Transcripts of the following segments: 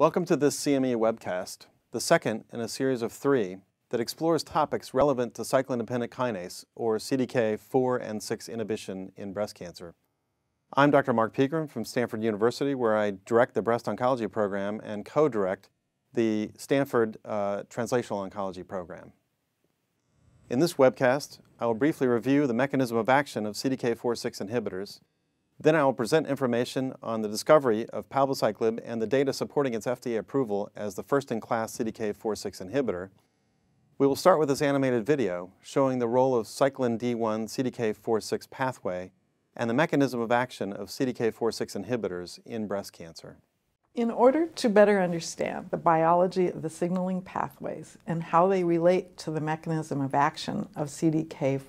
Welcome to this CME webcast, the second in a series of three that explores topics relevant to cyclin-dependent kinase, or CDK4 and 6 inhibition in breast cancer. I'm Dr. Mark Pegram from Stanford University, where I direct the breast oncology program and co-direct the Stanford uh, Translational Oncology program. In this webcast, I will briefly review the mechanism of action of CDK4-6 inhibitors then I will present information on the discovery of palbociclib and the data supporting its FDA approval as the first-in-class CDK4-6 inhibitor. We will start with this animated video showing the role of cyclin D1 CDK4-6 pathway and the mechanism of action of CDK4-6 inhibitors in breast cancer. In order to better understand the biology of the signaling pathways and how they relate to the mechanism of action of CDK4-6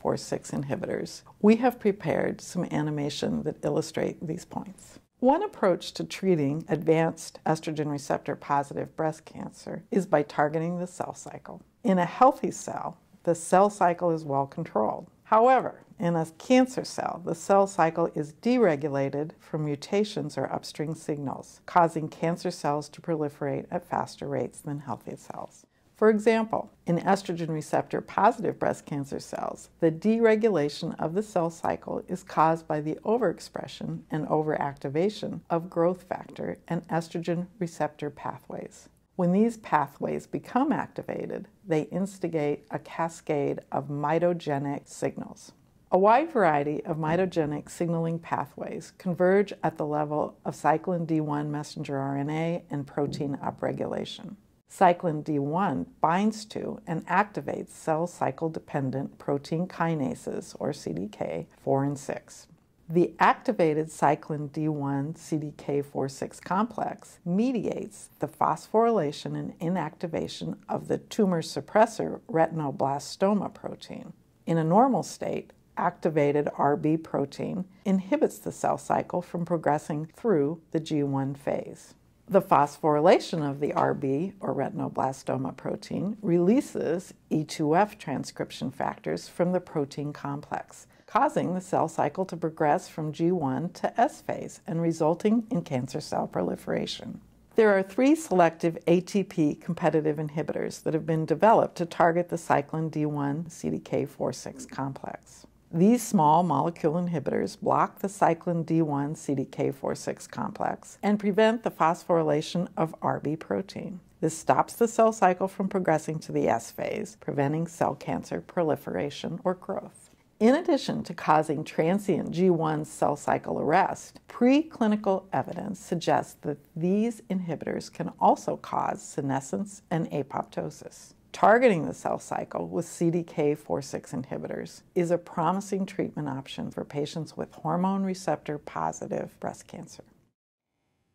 inhibitors, we have prepared some animation that illustrate these points. One approach to treating advanced estrogen receptor positive breast cancer is by targeting the cell cycle. In a healthy cell, the cell cycle is well controlled. However, in a cancer cell, the cell cycle is deregulated from mutations or upstream signals, causing cancer cells to proliferate at faster rates than healthy cells. For example, in estrogen receptor positive breast cancer cells, the deregulation of the cell cycle is caused by the overexpression and overactivation of growth factor and estrogen receptor pathways. When these pathways become activated, they instigate a cascade of mitogenic signals. A wide variety of mitogenic signaling pathways converge at the level of cyclin D1 messenger RNA and protein upregulation. Cyclin D1 binds to and activates cell cycle dependent protein kinases, or CDK, 4 and 6. The activated cyclin D1 CDK4-6 complex mediates the phosphorylation and inactivation of the tumor suppressor retinoblastoma protein. In a normal state, activated RB protein inhibits the cell cycle from progressing through the G1 phase. The phosphorylation of the RB, or retinoblastoma protein, releases E2F transcription factors from the protein complex, causing the cell cycle to progress from G1 to S phase and resulting in cancer cell proliferation. There are three selective ATP competitive inhibitors that have been developed to target the cyclin D1 CDK4-6 complex. These small molecule inhibitors block the cyclin D1 CDK4-6 complex and prevent the phosphorylation of RB protein. This stops the cell cycle from progressing to the S phase, preventing cell cancer proliferation or growth. In addition to causing transient G1 cell cycle arrest, preclinical evidence suggests that these inhibitors can also cause senescence and apoptosis. Targeting the cell cycle with CDK4-6 inhibitors is a promising treatment option for patients with hormone receptor positive breast cancer.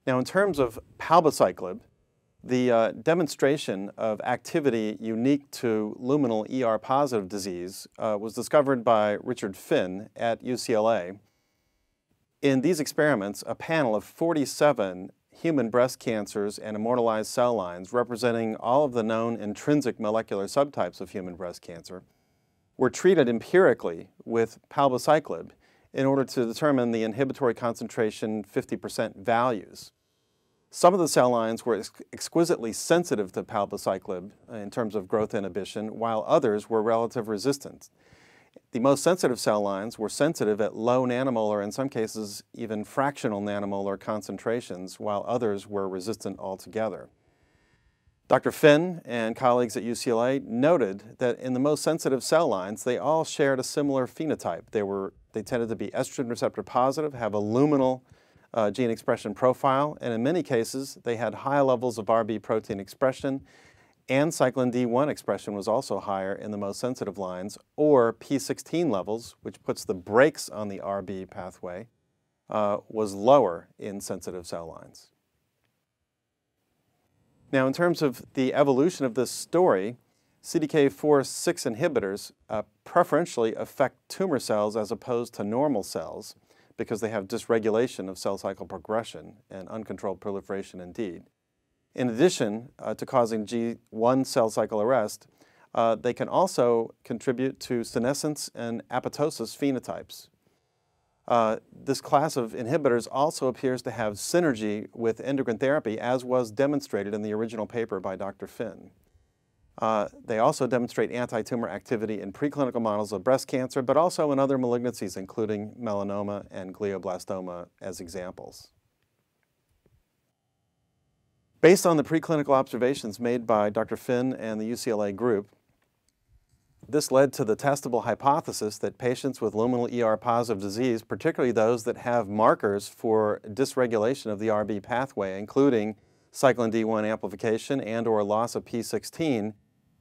Now in terms of palbociclib, the uh, demonstration of activity unique to luminal ER positive disease uh, was discovered by Richard Finn at UCLA. In these experiments, a panel of 47 human breast cancers and immortalized cell lines representing all of the known intrinsic molecular subtypes of human breast cancer were treated empirically with palbociclib in order to determine the inhibitory concentration 50% values. Some of the cell lines were ex exquisitely sensitive to palbociclib in terms of growth inhibition, while others were relative resistant. The most sensitive cell lines were sensitive at low nanomolar, in some cases even fractional nanomolar concentrations, while others were resistant altogether. Dr. Finn and colleagues at UCLA noted that in the most sensitive cell lines, they all shared a similar phenotype. They, were, they tended to be estrogen receptor positive, have a luminal uh, gene expression profile, and in many cases, they had high levels of RB protein expression and cyclin D1 expression was also higher in the most sensitive lines, or P16 levels, which puts the brakes on the RB pathway, uh, was lower in sensitive cell lines. Now, in terms of the evolution of this story, CDK4-6 inhibitors uh, preferentially affect tumor cells as opposed to normal cells because they have dysregulation of cell cycle progression and uncontrolled proliferation indeed. In addition uh, to causing G1 cell cycle arrest, uh, they can also contribute to senescence and apoptosis phenotypes. uh, this class of inhibitors also appears to have synergy with endocrine therapy, as was demonstrated in the original paper by Dr. Finn. Uh, they also demonstrate anti-tumor activity in preclinical models of breast cancer, but also in other malignancies, including melanoma and glioblastoma as examples. Based on the preclinical observations made by Dr. Finn and the UCLA group, this led to the testable hypothesis that patients with luminal ER positive disease, particularly those that have markers for dysregulation of the RB pathway, including cyclin D1 amplification and or loss of P16,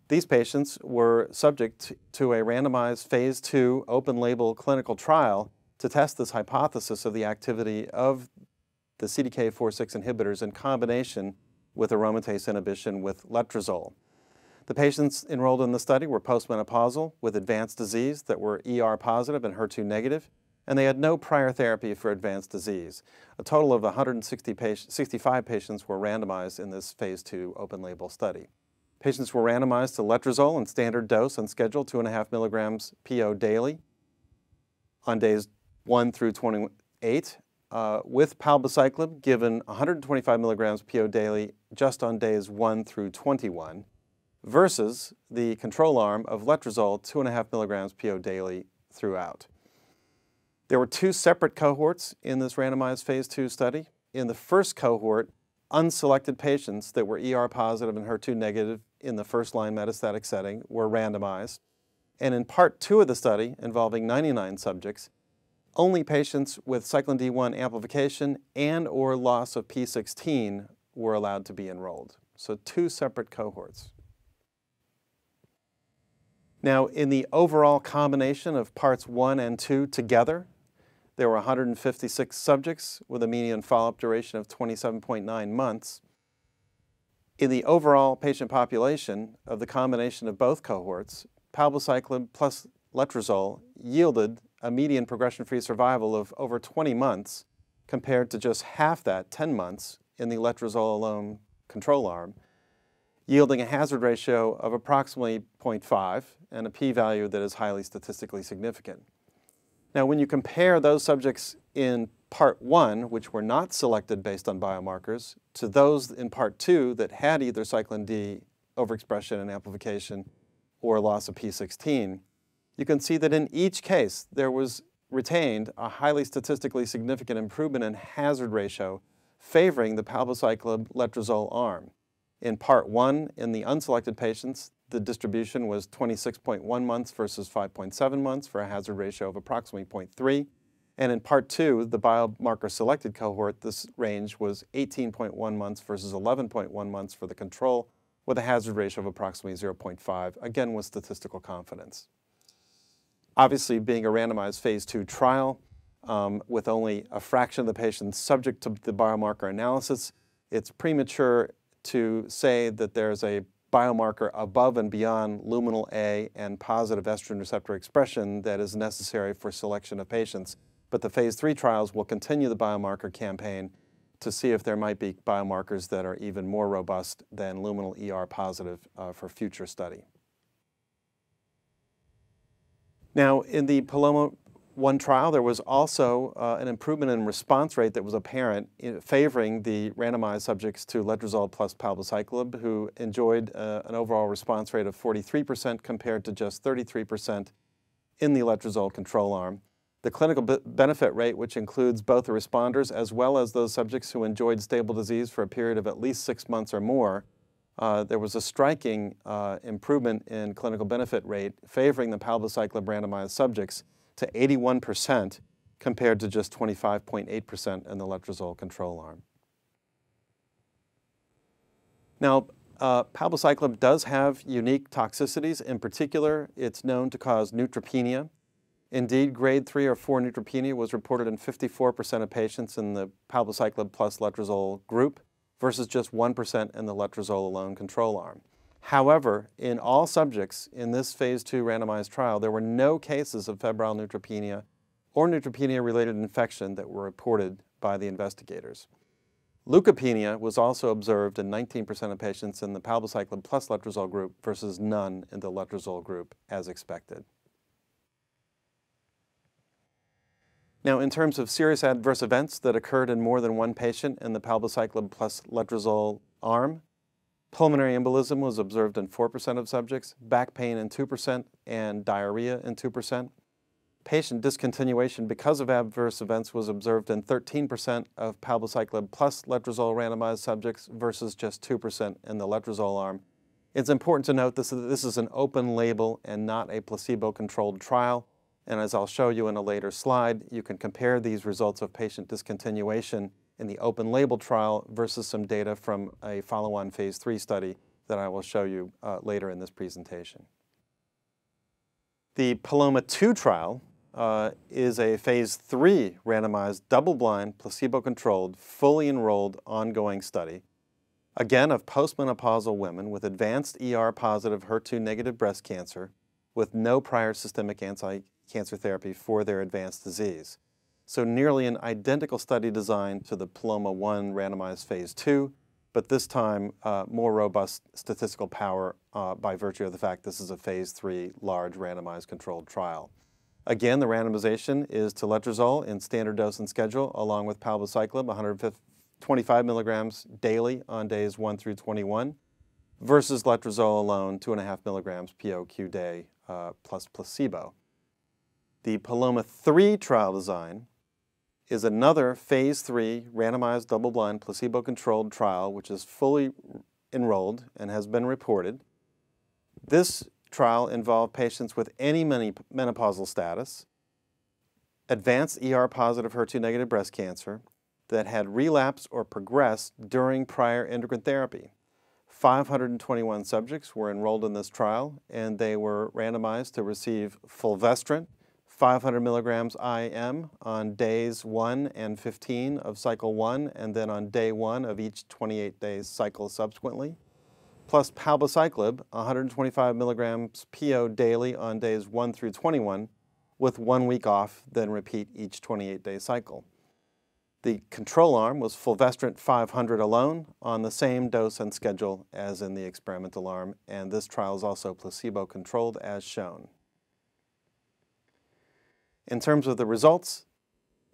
these patients were subject to a randomized phase two open label clinical trial to test this hypothesis of the activity of the CDK4-6 inhibitors in combination with aromatase inhibition with letrozole. The patients enrolled in the study were postmenopausal with advanced disease that were ER positive and HER2 negative, and they had no prior therapy for advanced disease. A total of 165 patients were randomized in this phase two open label study. Patients were randomized to letrozole and standard dose and schedule, 2.5 milligrams PO daily on days 1 through 28, uh, with palbociclib given 125 milligrams PO daily just on days 1 through 21 versus the control arm of letrozole, 2.5 milligrams PO daily throughout. There were two separate cohorts in this randomized phase two study. In the first cohort, unselected patients that were ER positive and HER2 negative in the first line metastatic setting were randomized. And in part two of the study, involving 99 subjects, only patients with cyclin D1 amplification and or loss of P16 were allowed to be enrolled. So two separate cohorts. Now, in the overall combination of parts one and two together, there were 156 subjects with a median follow-up duration of 27.9 months. In the overall patient population of the combination of both cohorts, palbociclib plus letrozole yielded a median progression-free survival of over 20 months compared to just half that, 10 months, in the letrozole alone control arm, yielding a hazard ratio of approximately 0.5 and a p-value that is highly statistically significant. Now, when you compare those subjects in part one, which were not selected based on biomarkers, to those in part two that had either cyclin D overexpression and amplification or loss of P16, you can see that in each case there was retained a highly statistically significant improvement in hazard ratio favoring the palbociclib letrozole arm. In part one, in the unselected patients, the distribution was 26.1 months versus 5.7 months for a hazard ratio of approximately 0.3. And in part two, the biomarker selected cohort, this range was 18.1 months versus 11.1 months for the control with a hazard ratio of approximately 0.5, again with statistical confidence. Obviously, being a randomized phase two trial um, with only a fraction of the patients subject to the biomarker analysis, it's premature to say that there's a biomarker above and beyond luminal A and positive estrogen receptor expression that is necessary for selection of patients. But the phase three trials will continue the biomarker campaign to see if there might be biomarkers that are even more robust than luminal ER positive uh, for future study. Now, in the Paloma one trial, there was also uh, an improvement in response rate that was apparent favoring the randomized subjects to letrozole plus palbociclib, who enjoyed uh, an overall response rate of 43% compared to just 33% in the letrozole control arm. The clinical benefit rate, which includes both the responders as well as those subjects who enjoyed stable disease for a period of at least six months or more, uh, there was a striking uh, improvement in clinical benefit rate favoring the palbociclib randomized subjects to 81% compared to just 25.8% in the letrozole control arm. Now, uh, palbociclib does have unique toxicities. In particular, it's known to cause neutropenia. Indeed, grade 3 or 4 neutropenia was reported in 54% of patients in the palbociclib plus letrozole group versus just 1% in the letrozole alone control arm. However, in all subjects in this phase two randomized trial, there were no cases of febrile neutropenia or neutropenia-related infection that were reported by the investigators. Leukopenia was also observed in 19% of patients in the palbociclib plus letrozole group versus none in the letrozole group as expected. Now, in terms of serious adverse events that occurred in more than one patient in the palbociclib plus letrozole arm, pulmonary embolism was observed in 4% of subjects, back pain in 2%, and diarrhea in 2%. Patient discontinuation because of adverse events was observed in 13% of palbociclib plus letrozole randomized subjects versus just 2% in the letrozole arm. It's important to note this, this is an open label and not a placebo-controlled trial. And as I'll show you in a later slide, you can compare these results of patient discontinuation in the open label trial versus some data from a follow-on phase three study that I will show you uh, later in this presentation. The Paloma 2 trial uh, is a phase three randomized, double-blind, placebo-controlled, fully enrolled, ongoing study, again of postmenopausal women with advanced ER-positive HER2-negative breast cancer with no prior systemic anti cancer therapy for their advanced disease. So nearly an identical study design to the Paloma 1 randomized phase 2, but this time uh, more robust statistical power uh, by virtue of the fact this is a phase 3 large randomized controlled trial. Again, the randomization is to letrozole in standard dose and schedule along with palbociclib, 125 milligrams daily on days 1 through 21 versus letrozole alone, 2.5 milligrams POQ day uh, plus placebo. The Paloma 3 trial design is another phase 3 randomized double-blind placebo-controlled trial which is fully enrolled and has been reported. This trial involved patients with any menopausal status, advanced ER-positive HER2-negative breast cancer that had relapsed or progressed during prior endocrine therapy. 521 subjects were enrolled in this trial and they were randomized to receive fulvestrant, 500 milligrams IM on days 1 and 15 of cycle 1, and then on day 1 of each 28 days cycle subsequently, plus palbociclib, 125 milligrams PO daily on days 1 through 21, with one week off, then repeat each 28-day cycle. The control arm was fulvestrant 500 alone on the same dose and schedule as in the experimental arm, and this trial is also placebo-controlled as shown. In terms of the results,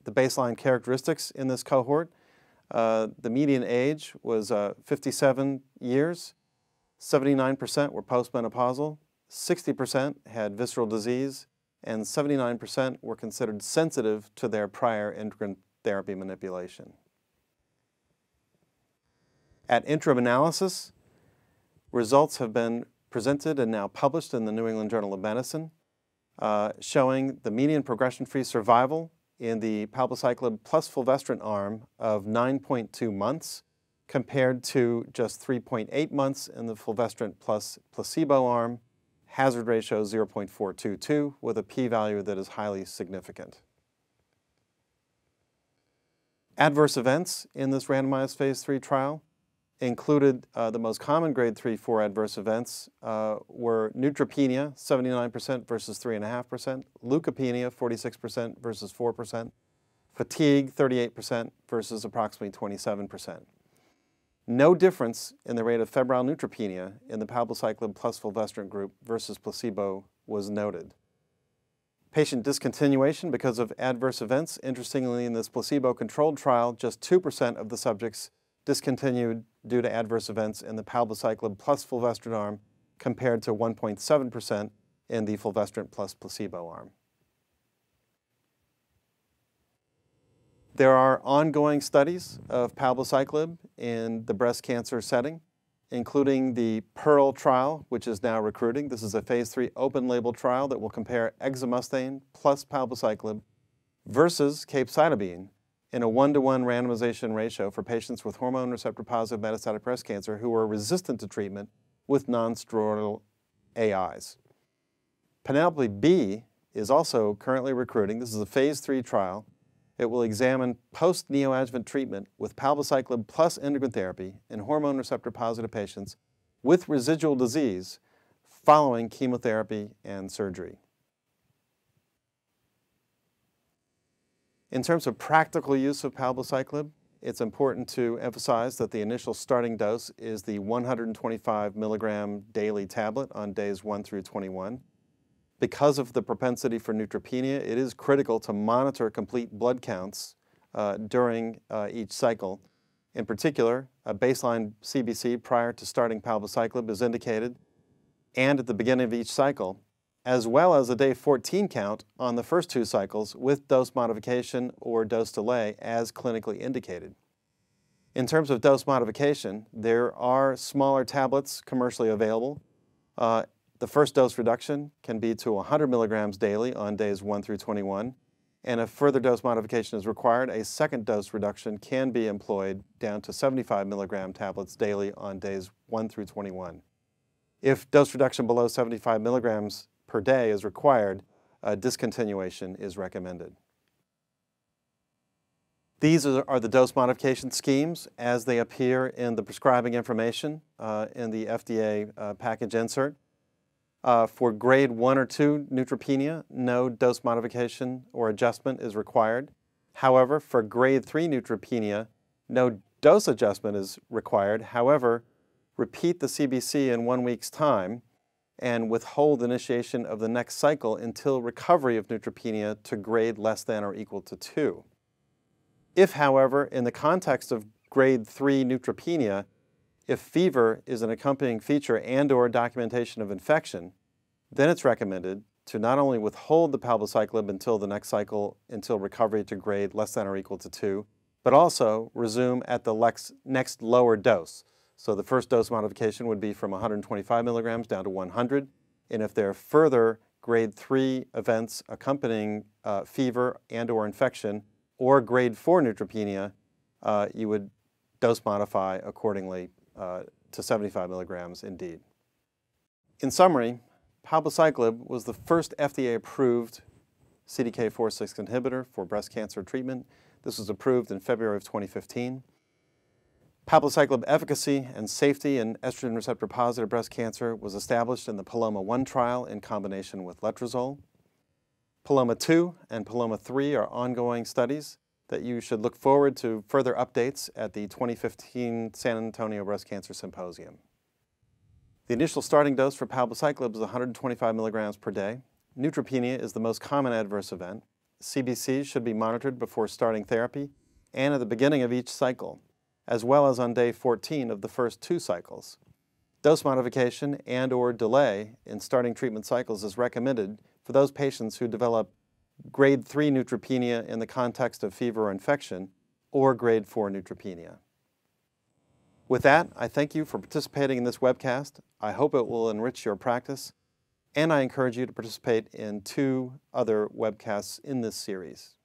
the baseline characteristics in this cohort, uh, the median age was uh, 57 years, 79% were postmenopausal, 60% had visceral disease, and 79% were considered sensitive to their prior endocrine therapy manipulation. At interim analysis, results have been presented and now published in the New England Journal of Medicine. Uh, showing the median progression-free survival in the palbociclib plus fulvestrant arm of 9.2 months compared to just 3.8 months in the fulvestrant plus placebo arm, hazard ratio 0.422 with a p-value that is highly significant. Adverse events in this randomized phase 3 trial included uh, the most common grade 3, 4 adverse events uh, were neutropenia, 79% versus 3.5%, leukopenia, 46% versus 4%, fatigue, 38% versus approximately 27%. No difference in the rate of febrile neutropenia in the palbociclib plus fulvestrant group versus placebo was noted. Patient discontinuation because of adverse events, interestingly in this placebo-controlled trial, just 2% of the subjects discontinued due to adverse events in the palbociclib plus fulvestrant arm compared to 1.7% in the fulvestrant plus placebo arm. There are ongoing studies of palbociclib in the breast cancer setting, including the PEARL trial, which is now recruiting. This is a phase three open label trial that will compare exemestane plus palbociclib versus capecitabine in a one-to-one randomization ratio for patients with hormone receptor positive metastatic breast cancer who are resistant to treatment with non-steroidal AIs. Penelope B is also currently recruiting. This is a phase three trial. It will examine post-neoadjuvant treatment with palbociclib plus endocrine therapy in hormone receptor positive patients with residual disease following chemotherapy and surgery. In terms of practical use of palbociclib, it's important to emphasize that the initial starting dose is the 125 milligram daily tablet on days 1 through 21. Because of the propensity for neutropenia, it is critical to monitor complete blood counts uh, during uh, each cycle. In particular, a baseline CBC prior to starting palbociclib is indicated, and at the beginning of each cycle, as well as a day 14 count on the first two cycles with dose modification or dose delay as clinically indicated. In terms of dose modification, there are smaller tablets commercially available. Uh, the first dose reduction can be to 100 milligrams daily on days 1 through 21, and if further dose modification is required, a second dose reduction can be employed down to 75 milligram tablets daily on days 1 through 21. If dose reduction below 75 milligrams per day is required, discontinuation is recommended. These are, the dose modification schemes as they appear in the prescribing information uh, in the FDA uh, package insert. Uh, for grade 1 or 2 neutropenia, no dose modification or adjustment is required. However, for grade 3 neutropenia, no dose adjustment is required. However, repeat the CBC in one week's time and withhold initiation of the next cycle until recovery of neutropenia to grade less than or equal to 2. If, however, in the context of grade 3 neutropenia, if fever is an accompanying feature and or documentation of infection, then it's recommended to not only withhold the palbociclib until the next cycle until recovery to grade less than or equal to 2, but also resume at the next lower dose. So the first dose modification would be from 125 milligrams down to 100, and if there are further grade 3 events accompanying uh, fever and or infection, or grade 4 neutropenia, uh, you would dose modify accordingly uh, to 75 milligrams indeed. In summary, palbociclib was the first FDA-approved CDK4/6 inhibitor for breast cancer treatment. This was approved in February of 2015. Palbociclib efficacy and safety in estrogen receptor positive breast cancer was established in the Paloma 1 trial in combination with letrozole. Paloma 2 and Paloma 3 are ongoing studies that you should look forward to further updates at the 2015 San Antonio Breast Cancer Symposium. The initial starting dose for palbociclib is 125 milligrams per day. Neutropenia is the most common adverse event. CBC should be monitored before starting therapy and at the beginning of each cycle, as well as on day 14 of the first two cycles. Dose modification and or delay in starting treatment cycles is recommended for those patients who develop grade 3 neutropenia in the context of fever or infection, or grade 4 neutropenia. With that, I thank you for participating in this webcast. I hope it will enrich your practice, and I encourage you to participate in two other webcasts in this series.